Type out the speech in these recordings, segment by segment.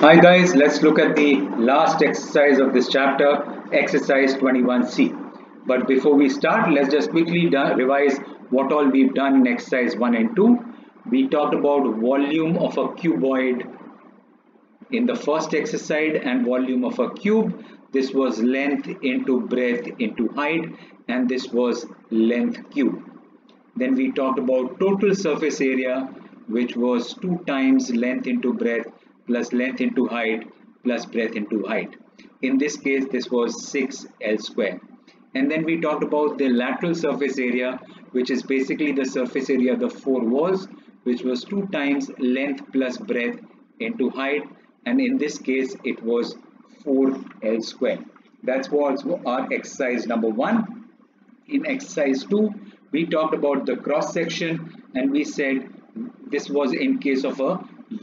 Hi guys, let's look at the last exercise of this chapter, exercise 21C. But before we start, let's just quickly revise what all we've done in exercise 1 and 2. We talked about volume of a cuboid in the first exercise and volume of a cube. This was length into breadth into height and this was length cube. Then we talked about total surface area which was 2 times length into breadth plus length into height plus breadth into height. In this case, this was 6L square. And then we talked about the lateral surface area, which is basically the surface area of the four walls, which was 2 times length plus breadth into height. And in this case, it was 4L square. That's was our exercise number one. In exercise two, we talked about the cross section and we said this was in case of a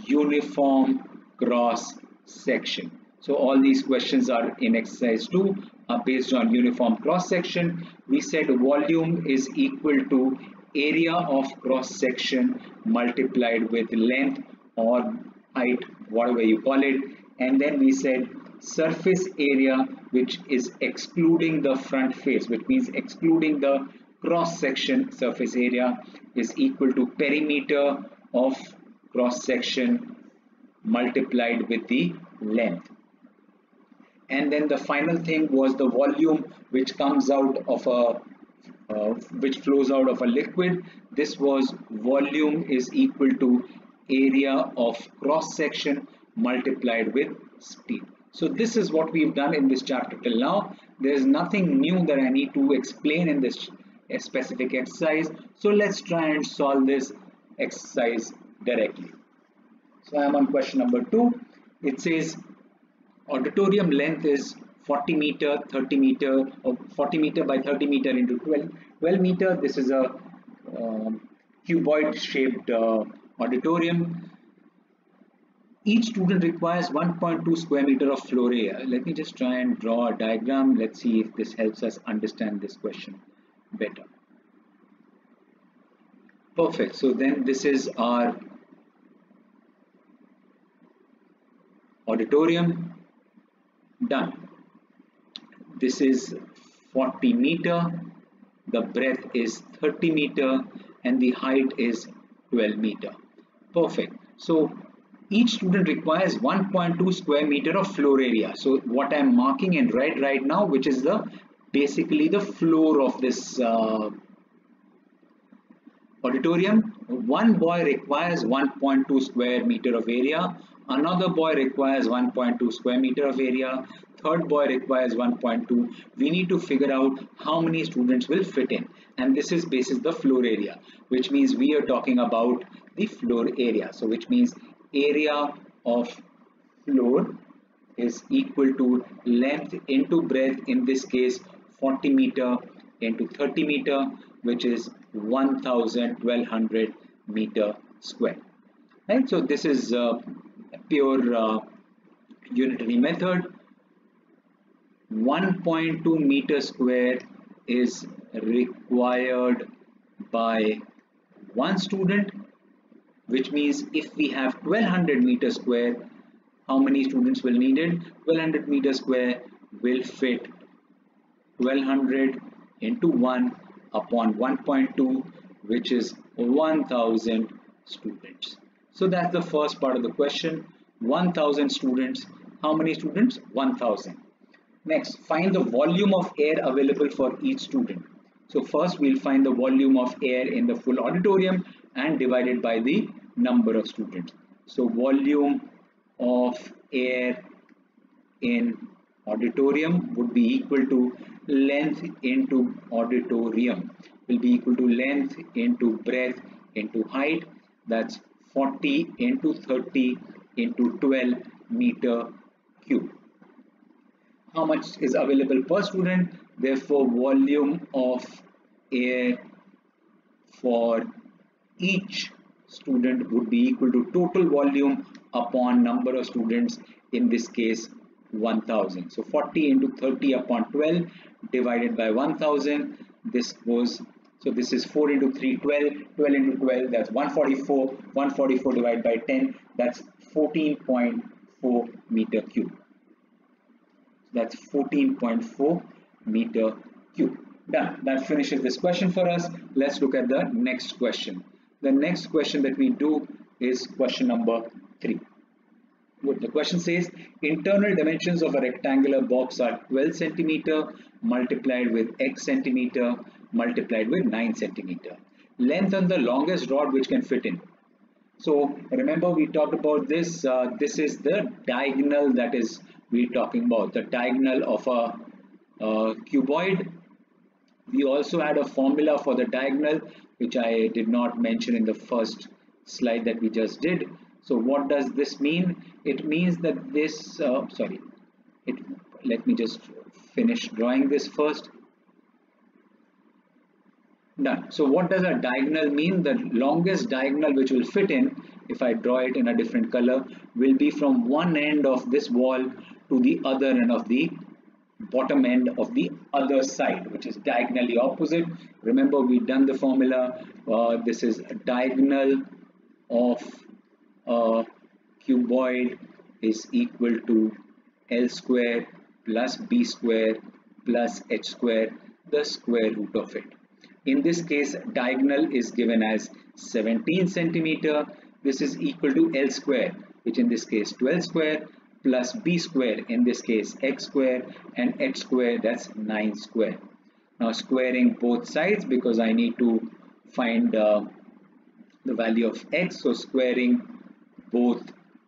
uniform cross section. So all these questions are in exercise 2 are based on uniform cross section. We said volume is equal to area of cross section multiplied with length or height whatever you call it and then we said surface area which is excluding the front face which means excluding the cross section surface area is equal to perimeter of cross section multiplied with the length. And then the final thing was the volume which comes out of a uh, which flows out of a liquid. This was volume is equal to area of cross section multiplied with speed. So this is what we've done in this chapter till now. There is nothing new that I need to explain in this specific exercise. So let's try and solve this exercise directly so I am on question number two. It says auditorium length is 40 meter, 30 meter, or 40 meter by 30 meter into 12, 12 meter. This is a uh, cuboid shaped uh, auditorium. Each student requires 1.2 square meter of floor area. Let me just try and draw a diagram. Let's see if this helps us understand this question better. Perfect. So then this is our auditorium done. This is 40 meter the breadth is 30 meter and the height is 12 meter. Perfect. So each student requires 1.2 square meter of floor area. So what i'm marking in red right now which is the basically the floor of this uh, auditorium one boy requires 1.2 square meter of area another boy requires 1.2 square meter of area. Third boy requires 1.2 we need to figure out how many students will fit in. And this is basis the floor area which means we are talking about the floor area. So which means area of floor is equal to length into breadth in this case 40 meter into 30 meter which is 1200 meter square. Right? So this is uh, pure uh, unitary method. 1.2 meter square is required by one student which means if we have 1200 meter square how many students will need it? 1200 meter square will fit 1200 into 1 upon 1.2 which is 1000 students. So that's the first part of the question 1000 students. How many students? 1000. Next, find the volume of air available for each student. So first we'll find the volume of air in the full auditorium and divide it by the number of students. So volume of air in auditorium would be equal to length into auditorium will be equal to length into breadth into height that's 40 into 30 into 12 meter cube. How much is available per student? Therefore, volume of air for each student would be equal to total volume upon number of students in this case 1000 so 40 into 30 upon 12 divided by 1000 this goes so this is 4 into 3 12 12 into 12 that's 144 144 divided by 10 that's 14.5 14.4 meter cube. That's 14.4 meter cube. Done. That finishes this question for us. Let's look at the next question. The next question that we do is question number 3. Good. The question says internal dimensions of a rectangular box are 12 centimeter multiplied with x centimeter multiplied with 9 centimeter. Length on the longest rod which can fit in. So remember we talked about this. Uh, this is the diagonal that is we're talking about the diagonal of a uh, cuboid. We also had a formula for the diagonal which I did not mention in the first slide that we just did. So what does this mean? It means that this, uh, sorry, it, let me just finish drawing this first. Done. So what does a diagonal mean? The longest diagonal which will fit in, if I draw it in a different color, will be from one end of this wall to the other end of the bottom end of the other side, which is diagonally opposite. Remember, we've done the formula. Uh, this is a diagonal of a cuboid is equal to L square plus B square plus H square, the square root of it. In this case, diagonal is given as 17 centimeter. This is equal to L square, which in this case 12 square plus b square in this case x square and h square that's 9 square now squaring both sides because I need to find uh, the value of x so squaring both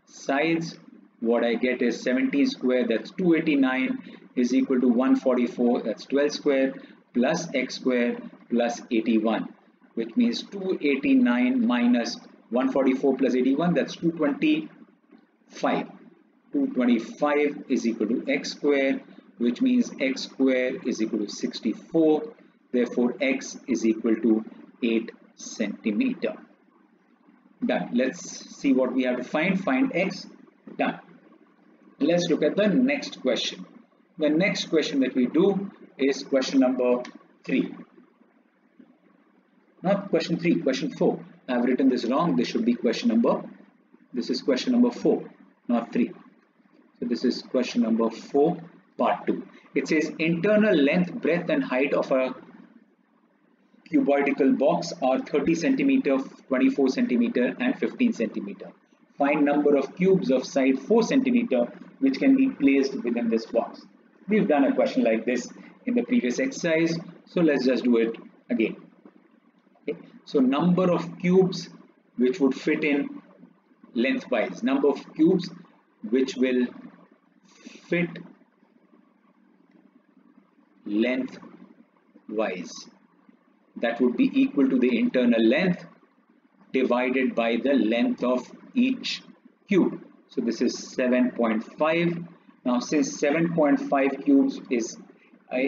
sides what I get is 17 square that's 289 is equal to 144 that's 12 square plus x square plus 81 which means 289 minus 144 plus 81 that's 225 225 is equal to x square which means x square is equal to 64 therefore x is equal to 8 centimeter. Done. Let's see what we have to find. Find x. Done. Let's look at the next question. The next question that we do is question number 3 not question 3 question 4 I have written this wrong this should be question number this is question number 4 not 3 so this is question number 4, part 2. It says internal length, breadth and height of a cuboidal box are 30 centimeter, 24 centimeter and 15 centimeter. Find number of cubes of side 4 centimeter which can be placed within this box. We've done a question like this in the previous exercise. So let's just do it again. So number of cubes which would fit in lengthwise. Number of cubes which will fit lengthwise that would be equal to the internal length divided by the length of each cube. So this is 7.5 now since 7.5 cubes is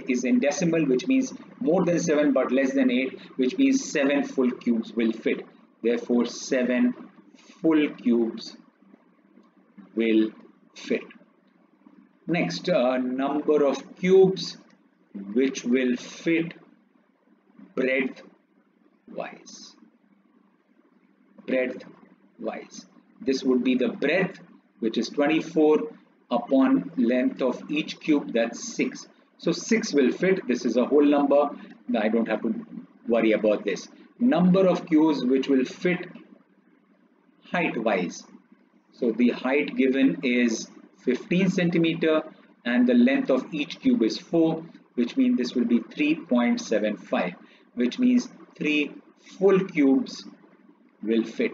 is in decimal which means more than 7 but less than 8 which means 7 full cubes will fit therefore 7 full cubes will fit Next, uh, number of cubes which will fit breadth wise. Breadth wise. This would be the breadth which is 24 upon length of each cube that's 6. So 6 will fit. This is a whole number. I don't have to worry about this. Number of cubes which will fit height wise. So the height given is 15 centimeter and the length of each cube is 4 which means this will be 3.75 which means three full cubes will fit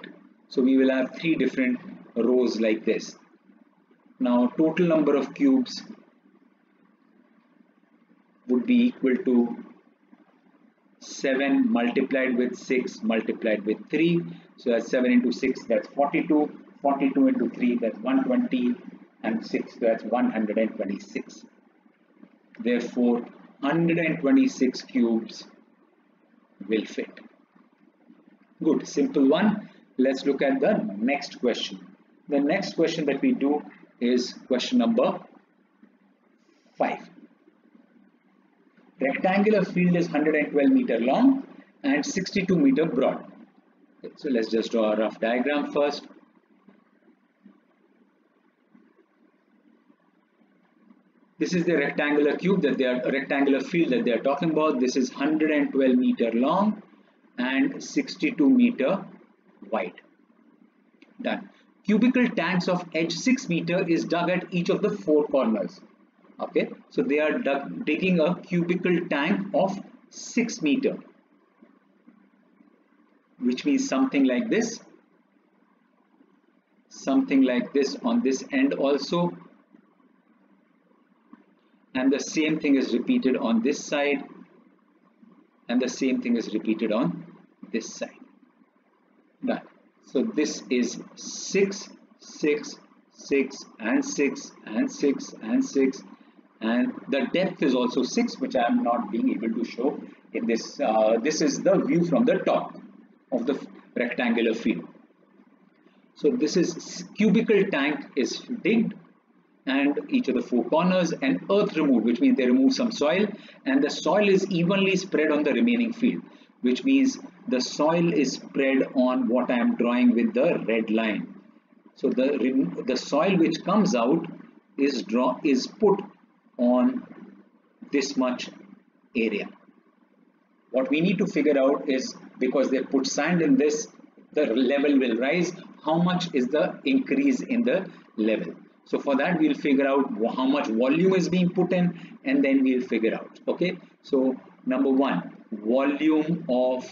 so we will have three different rows like this now total number of cubes would be equal to 7 multiplied with 6 multiplied with 3 so that's 7 into 6 that's 42 42 into 3 that's 120 and 6 that's 126 therefore 126 cubes will fit. Good. Simple one. Let's look at the next question. The next question that we do is question number 5 rectangular field is 112 meter long and 62 meter broad. So let's just draw a rough diagram first. This is the rectangular cube that they are rectangular field that they are talking about. This is 112 meter long and 62 meter wide. Done. Cubical tanks of edge 6 meter is dug at each of the four corners okay so they are digging a cubical tank of 6 meter which means something like this something like this on this end also. And the same thing is repeated on this side and the same thing is repeated on this side. Done. So this is 6 6 6 and 6 and 6 and 6 and the depth is also 6 which I am not being able to show in this uh, this is the view from the top of the rectangular field. So this is cubical tank is digged and each of the four corners and earth removed which means they remove some soil and the soil is evenly spread on the remaining field which means the soil is spread on what I am drawing with the red line. So the the soil which comes out is draw is put on this much area. What we need to figure out is because they put sand in this the level will rise. How much is the increase in the level? So for that we'll figure out how much volume is being put in and then we'll figure out okay? So number one volume of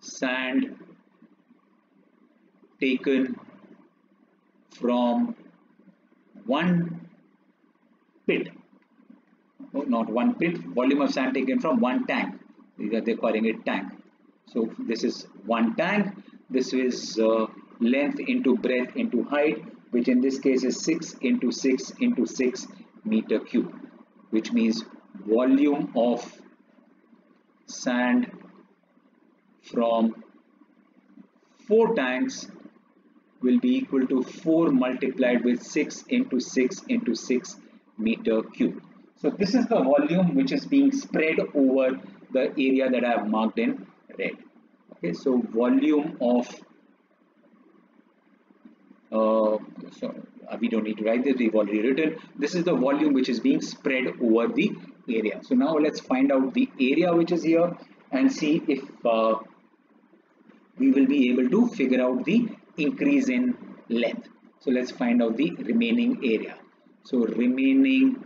sand taken from one pit not one pit volume of sand taken from one tank. They're calling it tank. So this is one tank. This is uh, length into breadth into height which in this case is 6 into 6 into 6 meter cube which means volume of sand from four tanks will be equal to 4 multiplied with 6 into 6 into 6 meter cube. So this is the volume which is being spread over the area that I have marked in red. Okay, so volume of uh, so uh, we don't need to write this, we've already written. This is the volume which is being spread over the area. So now let's find out the area which is here and see if uh, we will be able to figure out the increase in length. So let's find out the remaining area. So remaining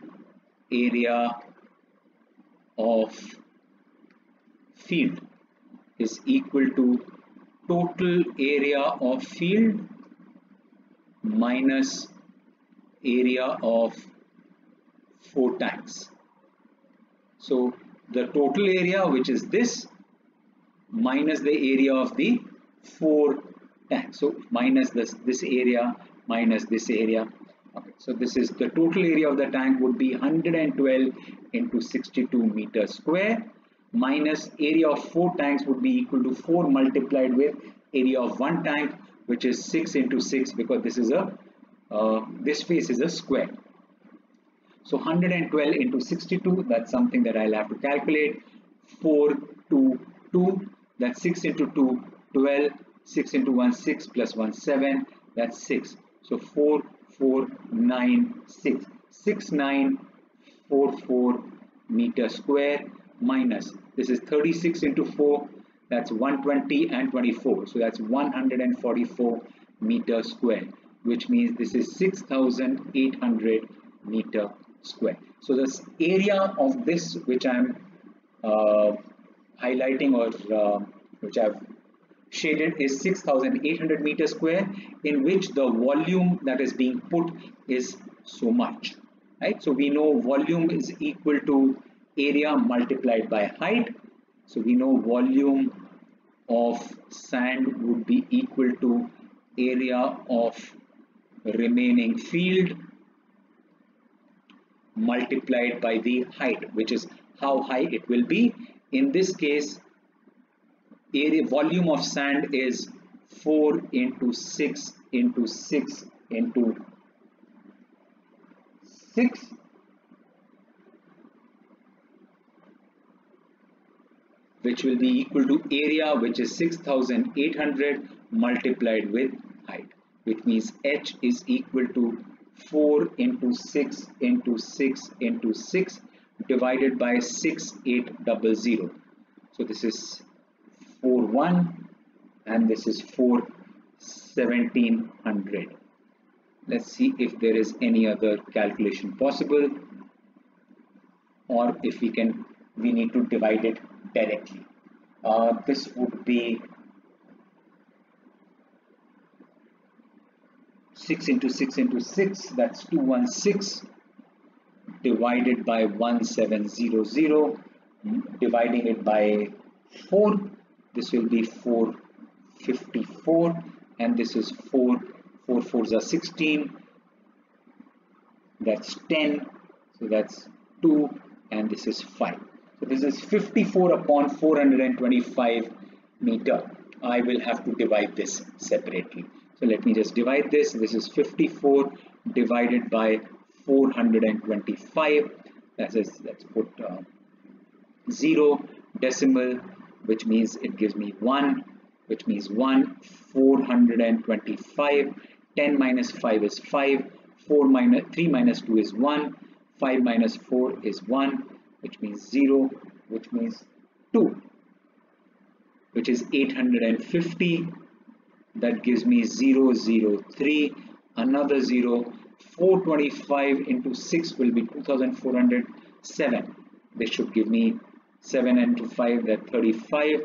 area of field is equal to total area of field minus area of four tanks. So the total area which is this minus the area of the four tanks. So minus this, this area minus this area so this is the total area of the tank would be 112 into 62 meters square minus area of four tanks would be equal to 4 multiplied with area of one tank which is 6 into 6 because this is a uh, this face is a square. So 112 into 62 that's something that I'll have to calculate. 4 2 2 that's 6 into 2 12 6 into 1 6 plus 1 7 that's 6 so 4 6996 6944 meter square minus this is 36 into 4 that's 120 and 24 so that's 144 meter square which means this is 6800 meter square. So this area of this which i'm uh, highlighting or uh, which i've shaded is 6800 meter square in which the volume that is being put is so much right? So we know volume is equal to area multiplied by height. So we know volume of sand would be equal to area of remaining field multiplied by the height which is how high it will be. In this case area volume of sand is 4 into 6 into 6 into 6 which will be equal to area which is 6800 multiplied with height. Which means h is equal to 4 into 6 into 6 into 6 divided by 6800 so this is 4 1 and this is 4 1700 let's see if there is any other calculation possible or if we can we need to divide it directly. Uh, this would be 6 into 6 into 6 that's 216 divided by 1700 dividing it by 4 this will be 454 and this is 4 4 4s are 16 that's 10 so that's 2 and this is 5 so this is 54 upon 425 meter. I will have to divide this separately. So let me just divide this. This is 54 divided by 425 that is let's put uh, 0 decimal which means it gives me 1 which means 1 425 10 minus 5 is 5 4 minus 3 minus 2 is 1 5 minus 4 is 1 which means 0 which means 2 which is 850 that gives me 0 0 3 another 0 425 into 6 will be 2407 this should give me 7 and 2 5 that 35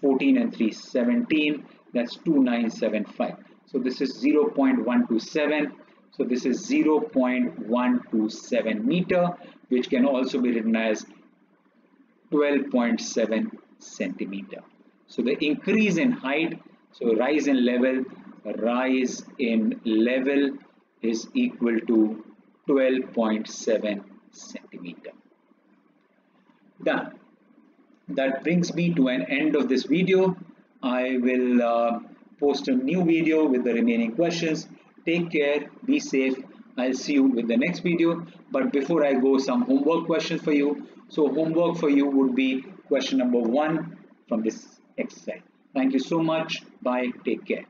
14 and 3 17 that's 2975 so this is 0.127 so this is 0.127 meter which can also be written as 12.7 centimeter. So the increase in height so rise in level rise in level is equal to 12.7 centimeter. Done that brings me to an end of this video. I will uh, post a new video with the remaining questions. Take care. Be safe. I'll see you with the next video. But before I go some homework questions for you. So homework for you would be question number one from this exercise thank you so much. Bye. Take care